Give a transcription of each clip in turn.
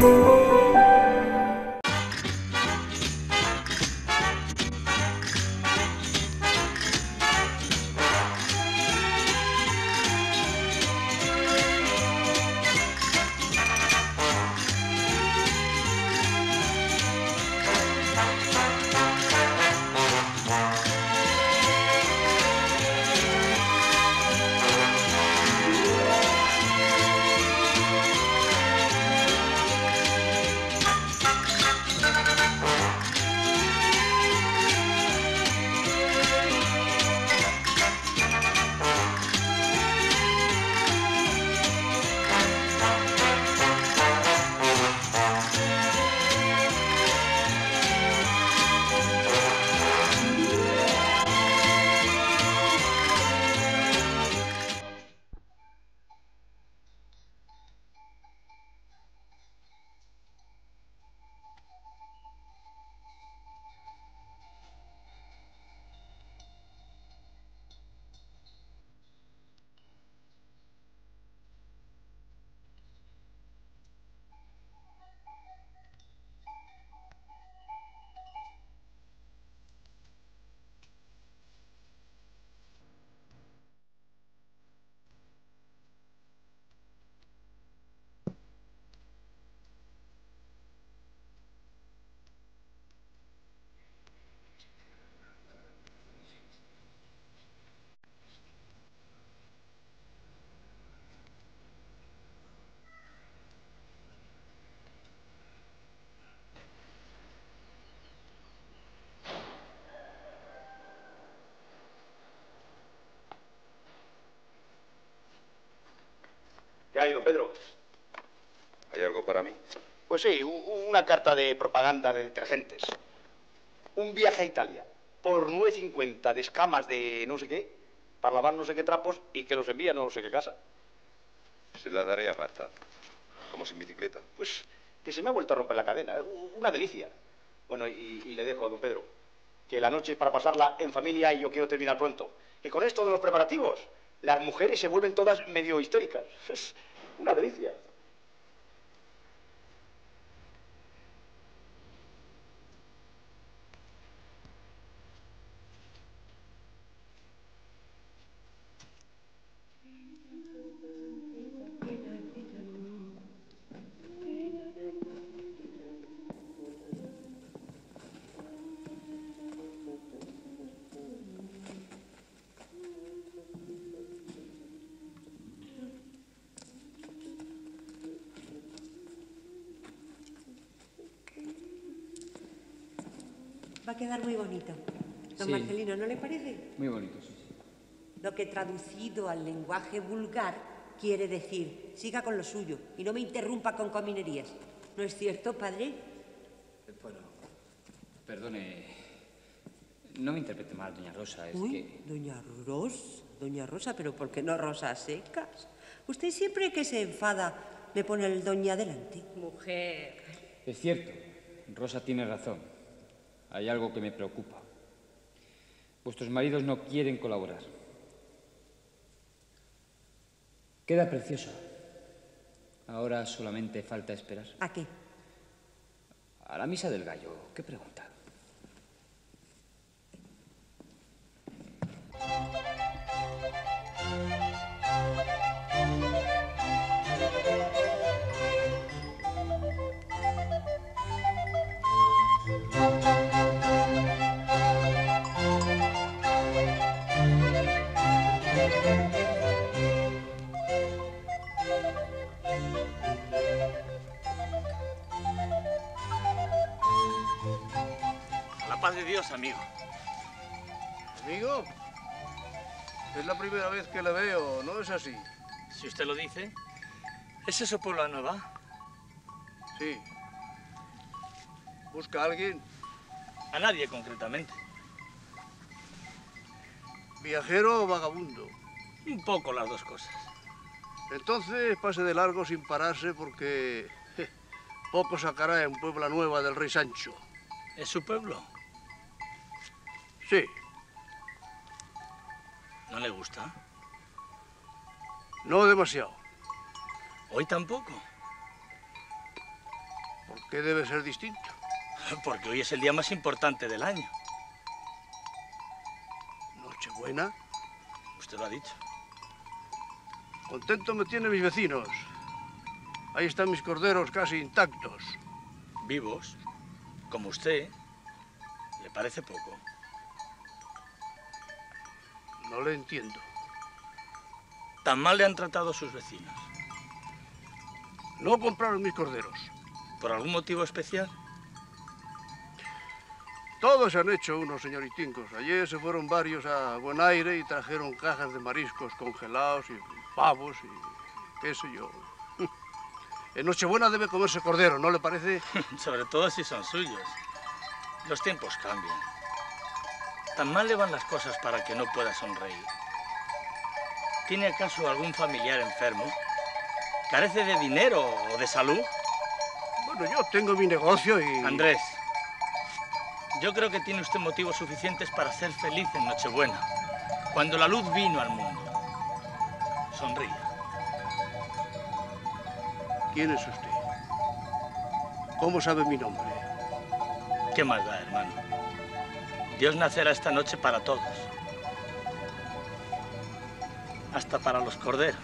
¿Qué don Pedro? ¿Hay algo para mí? Pues sí, una carta de propaganda de detergentes. Un viaje a Italia por 9.50 de escamas de no sé qué, para lavar no sé qué trapos y que los envía no sé qué casa. Se la daré a Marta. Como sin bicicleta. Pues que se me ha vuelto a romper la cadena. Una delicia. Bueno, y, y le dejo a don Pedro. Que la noche es para pasarla en familia y yo quiero terminar pronto. Que con esto de los preparativos, las mujeres se vuelven todas medio históricas. Una delicia. Va a quedar muy bonito. Don Marcelino, ¿no le parece? Muy bonito, sí. Lo que traducido al lenguaje vulgar quiere decir, siga con lo suyo y no me interrumpa con cominerías. ¿No es cierto, padre? Eh, bueno, perdone, no me interprete mal, doña Rosa, es Uy, que... doña Rosa, doña Rosa, pero ¿por qué no rosas secas? Usted siempre que se enfada me pone el doña delante. Mujer. Es cierto, Rosa tiene razón. Hay algo que me preocupa. Vuestros maridos no quieren colaborar. Queda precioso. Ahora solamente falta esperar. ¿A qué? A la misa del gallo. ¿Qué pregunta? Dios, amigo. ¿Amigo? Es la primera vez que le veo, ¿no es así? Si usted lo dice. ¿Es eso por la nueva? Sí. ¿Busca a alguien? A nadie concretamente. ¿Viajero o vagabundo? Un poco las dos cosas. Entonces pase de largo sin pararse porque je, poco sacará en Puebla Nueva del Rey Sancho. ¿Es su pueblo? Sí, ¿No le gusta? no demasiado. Hoy tampoco. ¿Por qué debe ser distinto? Porque hoy es el día más importante del año. Nochebuena. Usted lo ha dicho. Contento me tienen mis vecinos. Ahí están mis corderos casi intactos. Vivos, como usted, ¿le parece poco? No le entiendo. Tan mal le han tratado sus vecinos. No compraron mis corderos. ¿Por algún motivo especial? Todos se han hecho unos señoritingos. Ayer se fueron varios a Buen Aire y trajeron cajas de mariscos congelados y pavos y qué sé yo. En Nochebuena debe comerse cordero, ¿no le parece? Sobre todo si son suyos. Los tiempos cambian. Tan mal le van las cosas para que no pueda sonreír. ¿Tiene acaso algún familiar enfermo? ¿Carece de dinero o de salud? Bueno, yo tengo mi negocio y... Andrés, yo creo que tiene usted motivos suficientes para ser feliz en Nochebuena, cuando la luz vino al mundo. Sonríe. ¿Quién es usted? ¿Cómo sabe mi nombre? ¿Qué más da, hermano? Dios nacerá esta noche para todos. Hasta para los corderos.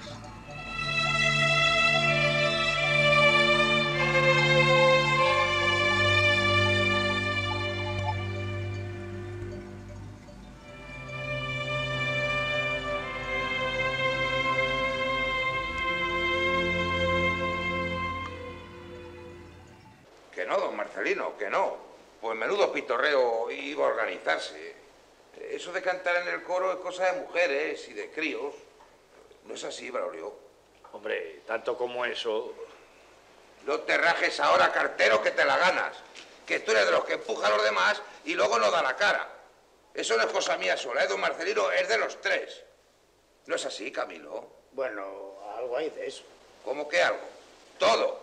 Que no, don Marcelino, que no. Pues menudo pitorreo iba a organizarse. Eso de cantar en el coro es cosa de mujeres y de críos. No es así, Braulio. Hombre, tanto como eso. No te rajes ahora, cartero, que te la ganas. Que tú eres de los que empuja a los demás y luego no da la cara. Eso no es cosa mía sola, ¿eh, don Marcelino? Es de los tres. ¿No es así, Camilo? Bueno, algo hay de eso. ¿Cómo que algo? Todo.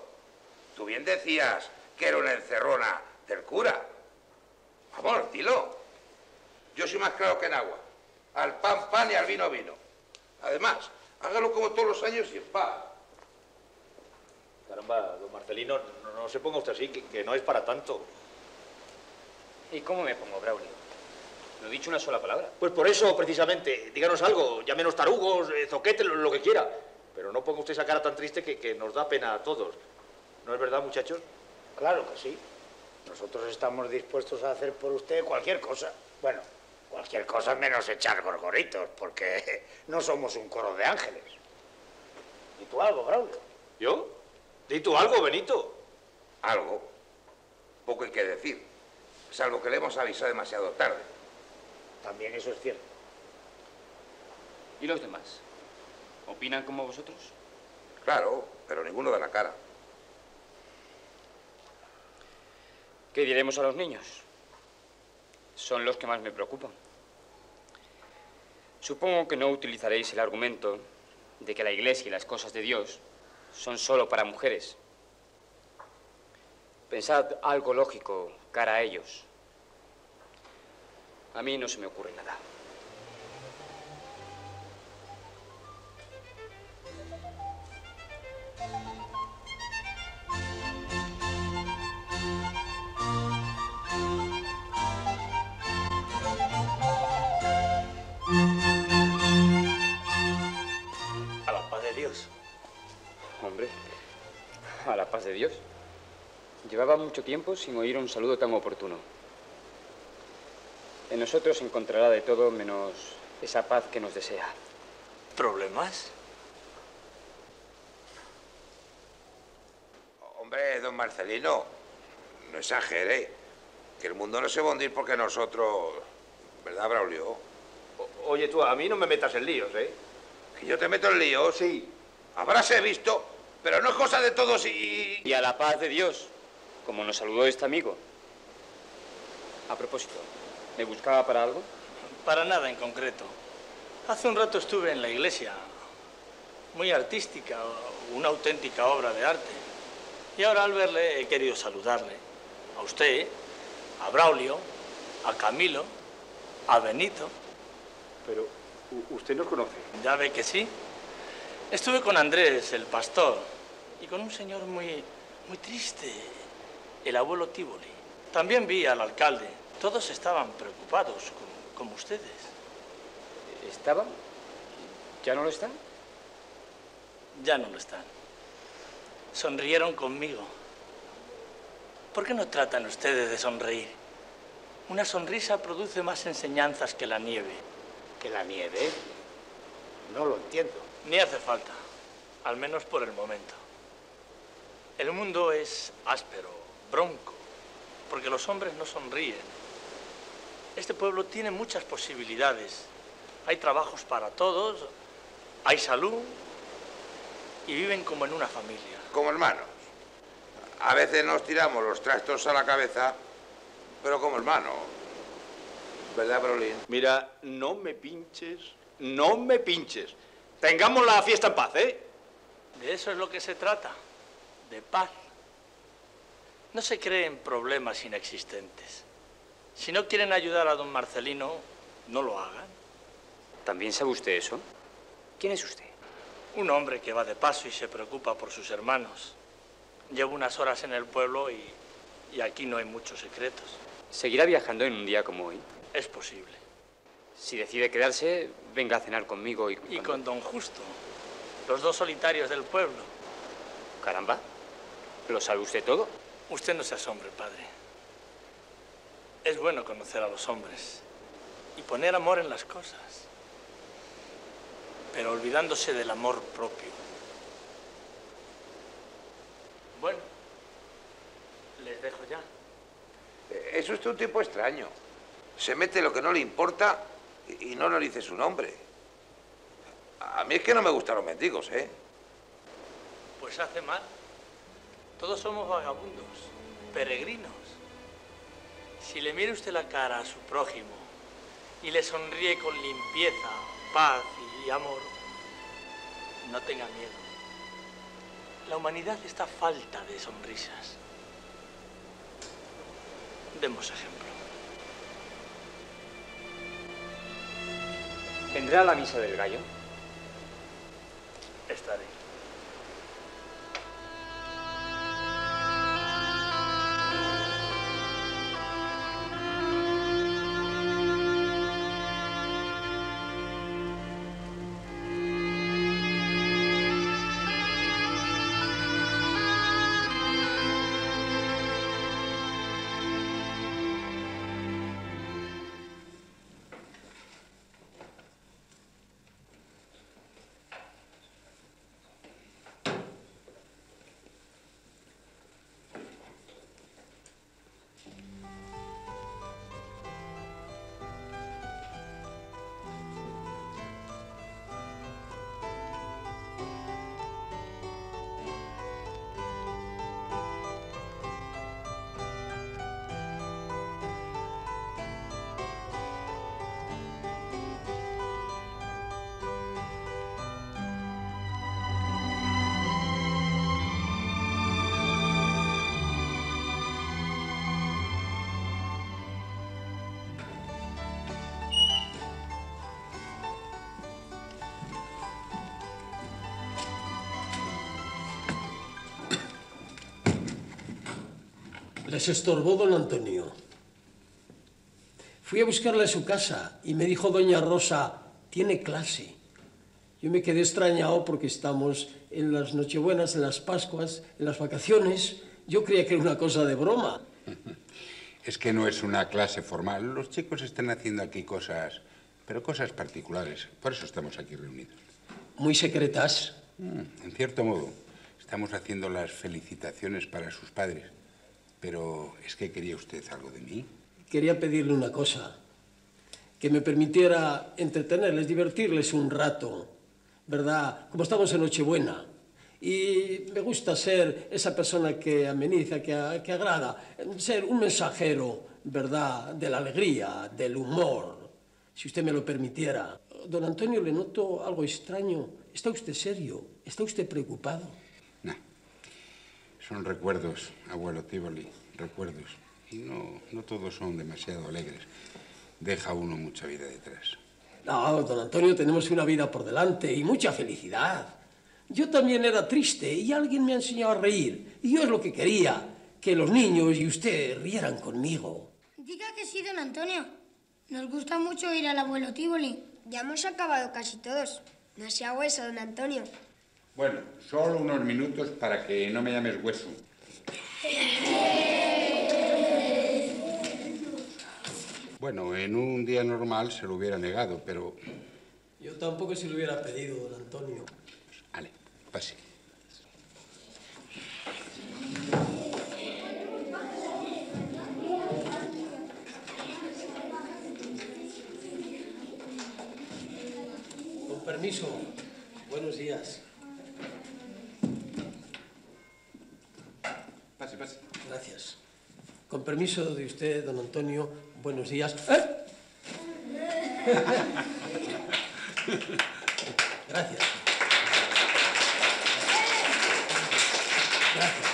Tú bien decías que era una encerrona del cura. Vamos, dilo. Yo soy más claro que en agua. Al pan, pan y al vino, vino. Además, hágalo como todos los años y en paz. Caramba, don Marcelino, no, no se ponga usted así, que, que no es para tanto. ¿Y cómo me pongo, Braulio? No he dicho una sola palabra. Pues por eso, precisamente, díganos algo, llámenos tarugos, eh, zoquete, lo, lo que quiera. Pero no ponga usted esa cara tan triste que, que nos da pena a todos. ¿No es verdad, muchachos? Claro que sí. Nosotros estamos dispuestos a hacer por usted cualquier cosa. Bueno, cualquier cosa menos echar gorgoritos, porque no somos un coro de ángeles. ¿Y tú algo, Braulio? ¿Yo? Di tú algo, Benito. Algo. Poco hay que decir. Salvo que le hemos avisado demasiado tarde. También eso es cierto. ¿Y los demás? ¿Opinan como vosotros? Claro, pero ninguno da la cara. ¿Qué diremos a los niños? Son los que más me preocupan. Supongo que no utilizaréis el argumento de que la Iglesia y las cosas de Dios son solo para mujeres. Pensad algo lógico cara a ellos. A mí no se me ocurre nada. Paz de Dios. Llevaba mucho tiempo sin oír un saludo tan oportuno. En nosotros encontrará de todo menos esa paz que nos desea. ¿Problemas? Hombre, don Marcelino, no exagere. Que el mundo no se va a hundir porque nosotros... ¿Verdad, Braulio? O- oye, tú, a mí no me metas en líos, ¿eh? Que yo te meto en líos. Sí. Habráse visto, pero no es cosa de todos y... Y a la paz de Dios, como nos saludó este amigo. A propósito, ¿me buscaba para algo? Para nada en concreto. Hace un rato estuve en la iglesia, muy artística, una auténtica obra de arte. Y ahora al verle he querido saludarle. A usted, a Braulio, a Camilo, a Benito. Pero usted nos conoce. Ya ve que sí. Estuve con Andrés, el pastor, y con un señor muy, muy triste, el abuelo Tívoli. También vi al alcalde. Todos estaban preocupados, como, ustedes. ¿Estaban? ¿Ya no lo están? Ya no lo están. Sonrieron conmigo. ¿Por qué no tratan ustedes de sonreír? Una sonrisa produce más enseñanzas que la nieve. ¿Que la nieve? No lo entiendo. Ni hace falta, al menos por el momento. El mundo es áspero, bronco, porque los hombres no sonríen. Este pueblo tiene muchas posibilidades. Hay trabajos para todos, hay salud y viven como en una familia. Como hermanos. A veces nos tiramos los trastos a la cabeza, pero como hermanos. ¿Verdad, Brolin? Mira, no me pinches, no me pinches. Tengamos la fiesta en paz, ¿eh? De eso es lo que se trata, de paz. No se creen problemas inexistentes. Si no quieren ayudar a don Marcelino, no lo hagan. ¿También sabe usted eso? ¿Quién es usted? Un hombre que va de paso y se preocupa por sus hermanos. Llevo unas horas en el pueblo y, y aquí no hay muchos secretos. ¿Seguirá viajando en un día como hoy? Es posible. Si decide quedarse, venga a cenar conmigo y... Y con don Justo, los dos solitarios del pueblo. Caramba, ¿lo sabe usted todo? Usted no se asombre, padre. Es bueno conocer a los hombres y poner amor en las cosas, pero olvidándose del amor propio. Bueno, les dejo ya. Es usted un tipo extraño. Se mete lo que no le importa y no nos dice su nombre. A mí es que no me gustan los mendigos, ¿eh? Pues hace mal. Todos somos vagabundos, peregrinos. Si le mira usted la cara a su prójimo y le sonríe con limpieza, paz y amor, no tenga miedo. La humanidad está falta de sonrisas. Demos ejemplo. ¿Vendrá a la misa del gallo? Estaré. Les estorbó don Antonio. Fui a buscarle a su casa y me dijo doña Rosa, tiene clase. Yo me quedé extrañado porque estamos en las Nochebuenas, en las Pascuas, en las vacaciones. Yo creía que era una cosa de broma. Es que no es una clase formal. Los chicos están haciendo aquí cosas, pero cosas particulares. Por eso estamos aquí reunidos. ¿Muy secretas? Mm, en cierto modo. Estamos haciendo las felicitaciones para sus padres. Pero es que quería usted algo de mí. Quería pedirle una cosa, que me permitiera entretenerles, divertirles un rato, ¿verdad? Como estamos en Nochebuena. Y me gusta ser esa persona que ameniza, que, que agrada, ser un mensajero, ¿verdad?, de la alegría, del humor, si usted me lo permitiera. Don Antonio, le noto algo extraño. ¿Está usted serio? ¿Está usted preocupado? Son recuerdos, abuelo Tivoli, recuerdos. Y no, no todos son demasiado alegres. Deja uno mucha vida detrás. No, don Antonio, tenemos una vida por delante y mucha felicidad. Yo también era triste y alguien me ha enseñado a reír. Y yo es lo que quería, que los niños y usted rieran conmigo. Diga que sí, don Antonio. Nos gusta mucho ir al abuelo Tívoli. Ya hemos acabado casi todos. No sea hueso, don Antonio. Bueno, solo unos minutos para que no me llames hueso. Bueno, en un día normal se lo hubiera negado, pero... Yo tampoco se lo hubiera pedido, don Antonio. Vale, pase. Con permiso. Buenos días. Gracias. Con permiso de usted, don Antonio, buenos días. ¿Eh? Gracias. Gracias.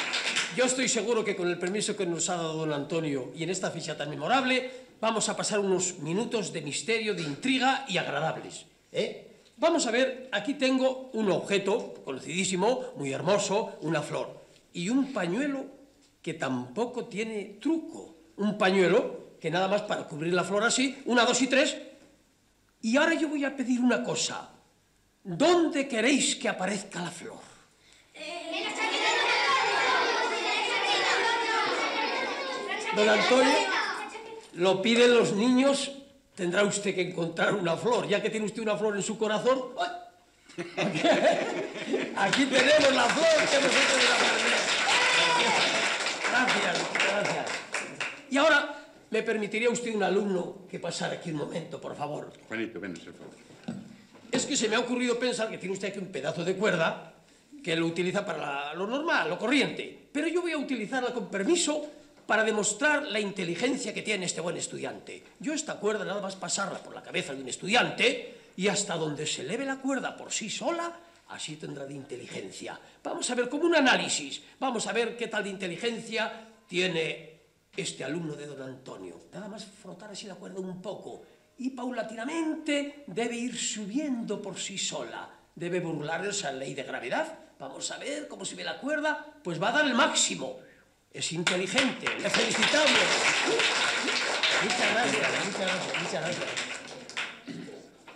Yo estoy seguro que con el permiso que nos ha dado don Antonio y en esta ficha tan memorable, vamos a pasar unos minutos de misterio, de intriga y agradables. ¿eh? Vamos a ver, aquí tengo un objeto conocidísimo, muy hermoso, una flor, y un pañuelo que tampoco tiene truco. Un pañuelo que nada más para cubrir la flor así, una, dos y tres. Y ahora yo voy a pedir una cosa. ¿Dónde queréis que aparezca la flor? Don Antonio, lo piden los niños, tendrá usted que encontrar una flor. Ya que tiene usted una flor en su corazón, ¡ay! aquí tenemos la flor que hemos hecho de la Gracias, gracias. Y ahora, ¿me permitiría usted un alumno que pasara aquí un momento, por favor? Juanito, ven, por favor. Es que se me ha ocurrido pensar que tiene usted aquí un pedazo de cuerda que lo utiliza para la- lo normal, lo corriente. Pero yo voy a utilizarla con permiso para demostrar la inteligencia que tiene este buen estudiante. Yo esta cuerda nada más pasarla por la cabeza de un estudiante y hasta donde se eleve la cuerda por sí sola, así tendrá de inteligencia. Vamos a ver como un análisis, vamos a ver qué tal de inteligencia tiene este alumno de don Antonio. Nada más frotar así la cuerda un poco y paulatinamente debe ir subiendo por sí sola. Debe burlar esa ley de gravedad. Vamos a ver cómo se ve la cuerda. Pues va a dar el máximo. Es inteligente. Le felicitamos. Muchas gracias, muchas gracias, muchas gracias.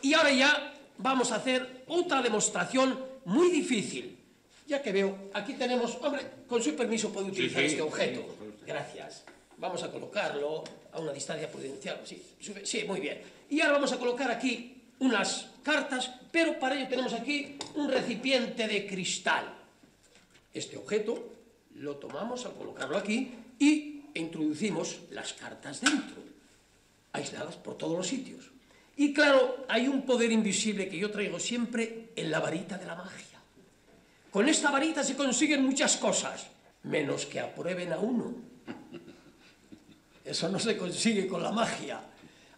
Y ahora ya vamos a hacer otra demostración muy difícil. Ya que veo, aquí tenemos, hombre, con su permiso puedo utilizar sí. este objeto. Gracias. Vamos a colocarlo a una distancia prudencial. Sí, sí, muy bien. Y ahora vamos a colocar aquí unas cartas, pero para ello tenemos aquí un recipiente de cristal. Este objeto lo tomamos al colocarlo aquí y introducimos las cartas dentro, aisladas por todos los sitios. Y claro, hay un poder invisible que yo traigo siempre en la varita de la magia. Con esta varita se consiguen muchas cosas, menos que aprueben a uno. Eso no se consigue con la magia.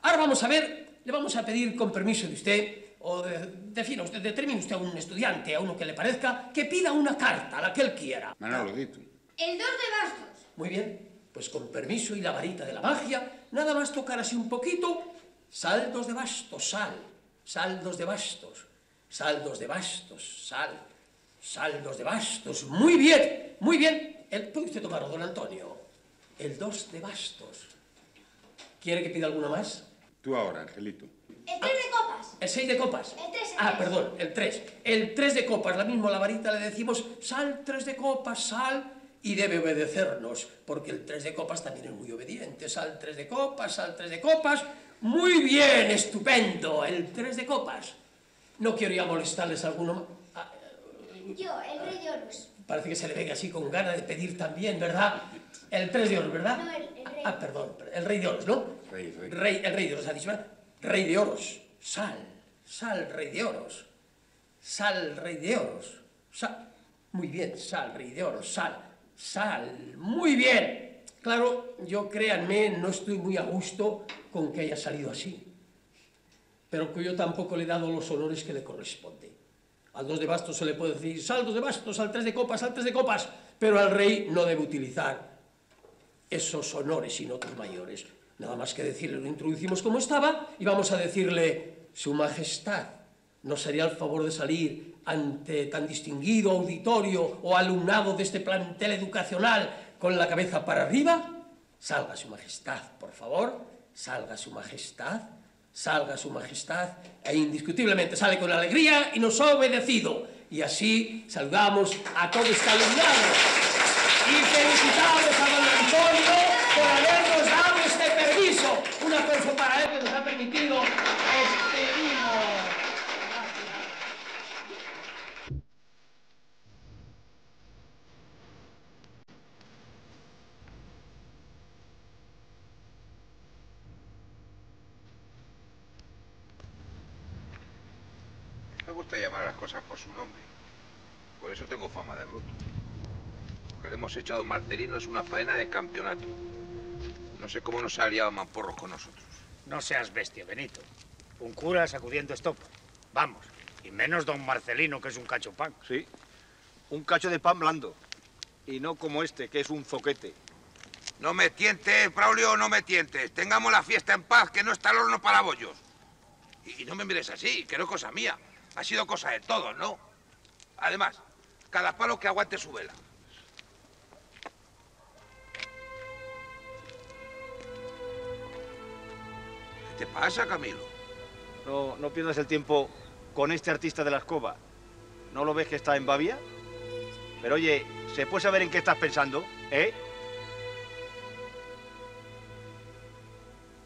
Ahora vamos a ver, le vamos a pedir con permiso de usted, o de- defina usted, determine usted a un estudiante, a uno que le parezca, que pida una carta, la que él quiera. Manolo, di tú. El dos de bastos. Muy bien, pues con permiso y la varita de la magia, nada más tocar así un poquito, saldos de bastos, sal, saldos de bastos, saldos de bastos, sal, saldos de bastos. Muy bien, muy bien. El, ¿Puede usted tomarlo, don Antonio? El dos de bastos. ¿Quiere que pida alguno más? Tú ahora, Angelito. El tres de copas. El 6 de copas. El tres, el Ah, tres. perdón, el 3. El 3 de copas, la misma la varita le decimos, sal 3 de copas, sal, y debe obedecernos, porque el 3 de copas también es muy obediente. Sal 3 de copas, sal 3 de copas. Muy bien, estupendo, el 3 de copas. No quiero ya molestarles a alguno más. Ah, Yo, el rey de oros. Parece que se le ve así con ganas de pedir también, ¿verdad? El 3 de oros, ¿verdad? No, el- el rey. Ah, perdón, el rey de oros, ¿no? Rey, rey. Rey, el rey de oros, ha dicho, ¿verdad? Rey de oros. Sal, sal, rey de oros. Sal, rey de oros. Sal. Muy bien, sal, rey de oros, sal, sal. Muy bien. Claro, yo créanme, no estoy muy a gusto con que haya salido así. Pero que yo tampoco le he dado los honores que le corresponde. Al dos de bastos se le puede decir saldos de bastos, al tres de copas, al tres de copas, pero al rey no debe utilizar esos honores y notas mayores. Nada más que decirle, lo introducimos como estaba y vamos a decirle, Su Majestad, ¿nos haría el favor de salir ante tan distinguido auditorio o alumnado de este plantel educacional con la cabeza para arriba. Salga su majestad, por favor. Salga su majestad. Salga su majestad. E indiscutiblemente sale con alegría y nos ha obedecido. Y así saludamos a todo este alumnado. Y felicitamos a don Antonio por habernos dado este permiso. Un aplauso para él que nos ha permitido este vino. Me gusta llamar a las cosas por su nombre. Por eso tengo fama de bruto. Lo que le hemos echado a Marcelino es una faena de campeonato. No sé cómo nos ha liado Mamporros con nosotros. No seas bestia, Benito. Un cura sacudiendo estopa. Vamos. Y menos don Marcelino, que es un cacho pan. Sí. Un cacho de pan blando. Y no como este, que es un zoquete. No me tientes, Braulio, no me tientes. Tengamos la fiesta en paz, que no está el horno para bollos. Y, y no me mires así, que no es cosa mía. Ha sido cosa de todos, ¿no? Además, cada palo que aguante su vela. ¿Qué te pasa, Camilo? No, no pierdas el tiempo con este artista de la escoba. ¿No lo ves que está en Bavia? Pero oye, ¿se puede saber en qué estás pensando? ¿Eh?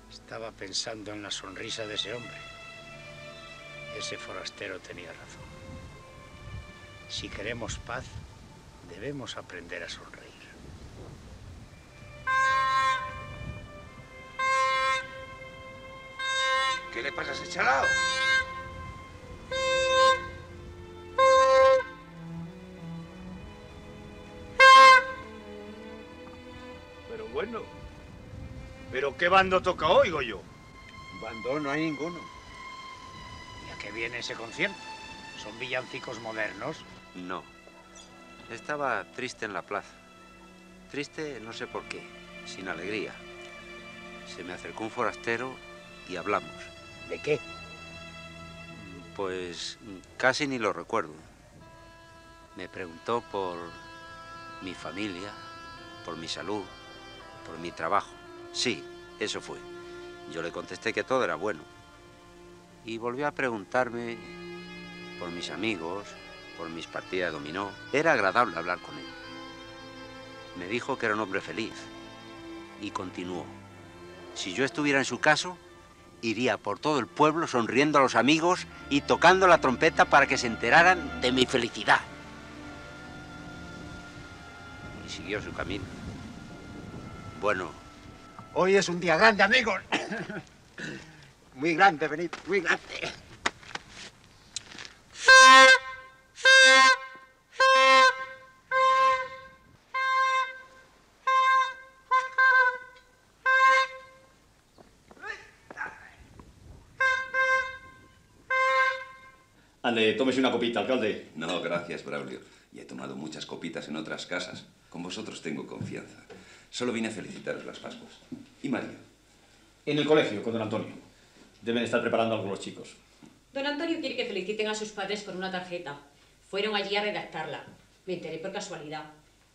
Estaba pensando en la sonrisa de ese hombre. Ese forastero tenía razón. Si queremos paz, debemos aprender a sonreír. ¿Qué le pasa a ese chalao? Pero bueno. ¿Pero qué bando toca hoy, yo? Bando no hay ninguno. ¿Y a qué viene ese concierto? ¿Son villancicos modernos? No. Estaba triste en la plaza. Triste no sé por qué, sin alegría. Se me acercó un forastero y hablamos. ¿De qué? Pues casi ni lo recuerdo. Me preguntó por mi familia, por mi salud, por mi trabajo. Sí, eso fue. Yo le contesté que todo era bueno. Y volvió a preguntarme por mis amigos, por mis partidas de dominó. Era agradable hablar con él. Me dijo que era un hombre feliz. Y continuó. Si yo estuviera en su caso, iría por todo el pueblo sonriendo a los amigos y tocando la trompeta para que se enteraran de mi felicidad. Y siguió su camino. Bueno, Hoy es un día grande, amigos. Muy grande, Benito, muy grande. Ande, tómese una copita, alcalde. No, gracias, Braulio. Y he tomado muchas copitas en otras casas. Con vosotros tengo confianza. Solo vine a felicitaros las Pascuas. ¿Y María? En el colegio, con don Antonio. Deben estar preparando algo los chicos. Don Antonio quiere que feliciten a sus padres con una tarjeta. Fueron allí a redactarla. Me enteré por casualidad.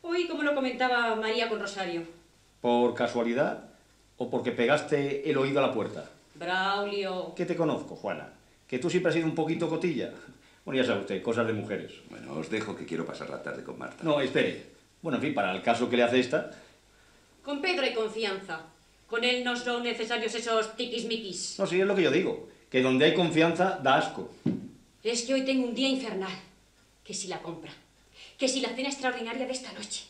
Hoy, como lo comentaba María con Rosario. ¿Por casualidad o porque pegaste el oído a la puerta? Braulio. Que te conozco, Juana. Que tú siempre has sido un poquito cotilla. Bueno, ya sabe usted, cosas de mujeres. Bueno, os dejo que quiero pasar la tarde con Marta. No, espere. Bueno, en fin, para el caso que le hace esta, Con Pedro hay confianza. Con él no son necesarios esos tiquismiquis. no, sí, es lo que yo digo. Que donde hay confianza, da asco. Es que hoy tengo un día infernal. Que si la compra. Que si la cena extraordinaria de esta noche.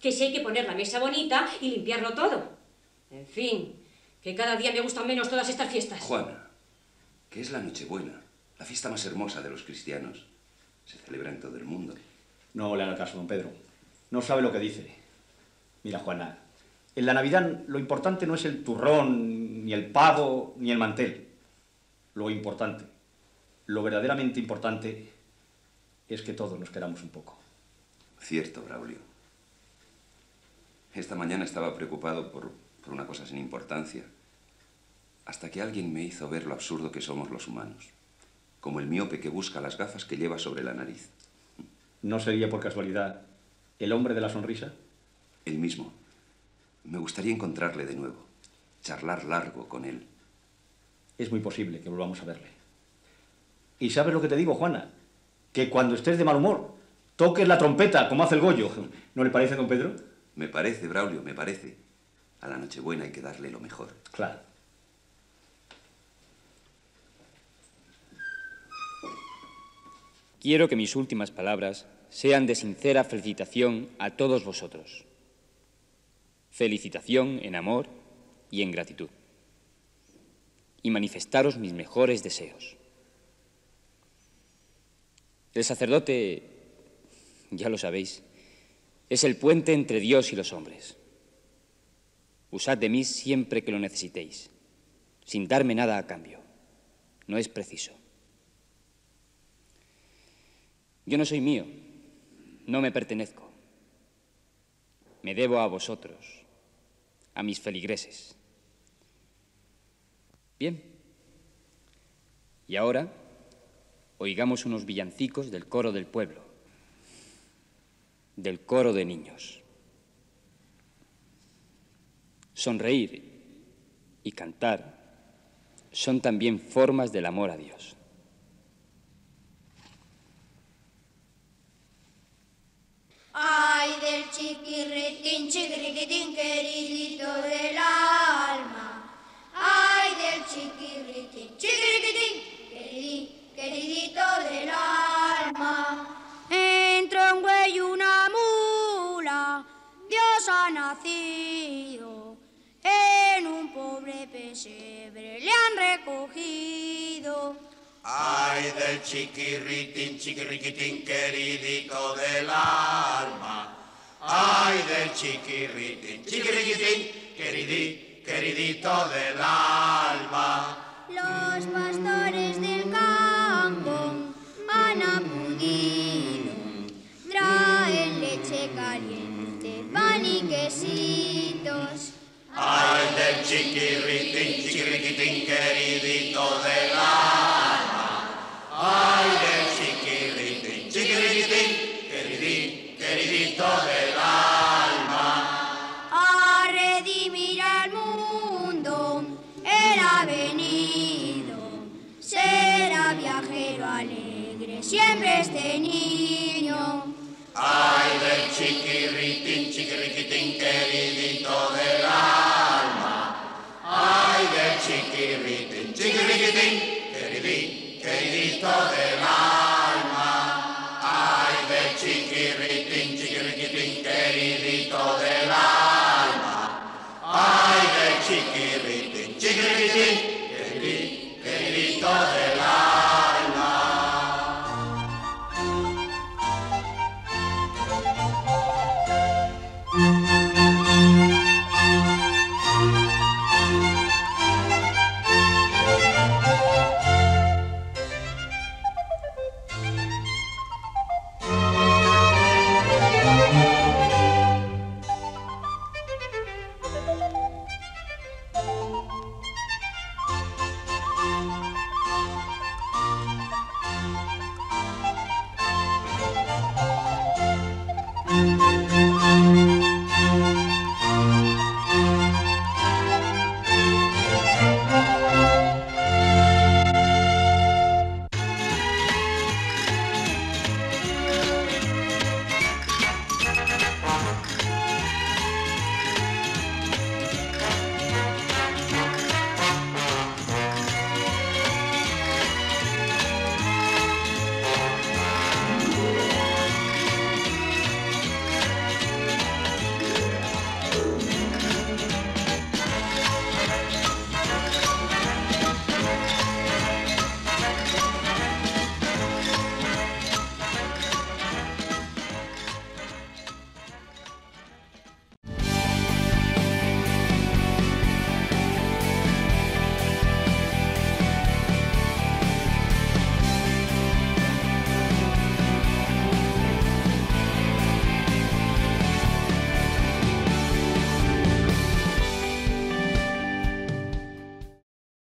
Que si hay que poner la mesa bonita y limpiarlo todo. En fin, que cada día me gustan menos todas estas fiestas. Juana, que es la Nochebuena, la fiesta más hermosa de los cristianos. Se celebra en todo el mundo. No le haga caso, don Pedro. No sabe lo que dice. Mira, Juana, en la Navidad lo importante no es el turrón, ni el pavo, ni el mantel. Lo importante, lo verdaderamente importante, es que todos nos queramos un poco. Cierto, Braulio. Esta mañana estaba preocupado por, por una cosa sin importancia, hasta que alguien me hizo ver lo absurdo que somos los humanos, como el miope que busca las gafas que lleva sobre la nariz. ¿No sería por casualidad el hombre de la sonrisa? El mismo. Me gustaría encontrarle de nuevo, charlar largo con él. Es muy posible que volvamos a verle. ¿Y sabes lo que te digo, Juana? Que cuando estés de mal humor, toques la trompeta como hace el Goyo. ¿No le parece, don Pedro? Me parece, Braulio, me parece. A la Nochebuena hay que darle lo mejor. Claro. Quiero que mis últimas palabras sean de sincera felicitación a todos vosotros. Felicitación en amor y en gratitud. Y manifestaros mis mejores deseos. El sacerdote, ya lo sabéis, es el puente entre Dios y los hombres. Usad de mí siempre que lo necesitéis, sin darme nada a cambio. No es preciso. Yo no soy mío, no me pertenezco. Me debo a vosotros, a mis feligreses. Bien. Y ahora oigamos unos villancicos del coro del pueblo, del coro de niños. Sonreír y cantar son también formas del amor a Dios. Ay del chiquirritín, chiquirritín, queridito del alma. Ay del chiquirritín, queridín, queridito del alma. Entre un güey una mula, Dios ha nacido. En un pobre pesebre le han recogido. Ay del chiquirritín, chiquirriquitín, queridito del alma. Ay del chiquirritín, chiquirriquitín, queridí, queridito del alma. Los pastores del campo han acudido, traen leche caliente, pan y quesitos. Ay del chiquirritín, chiquirriquitín, queridito del alma. Siempre este niño. Ay del chiquirritín, chiquirriquitín, queridito del alma. Ay del chiquirritín, chiquirriquitín, queridí, queridito del alma.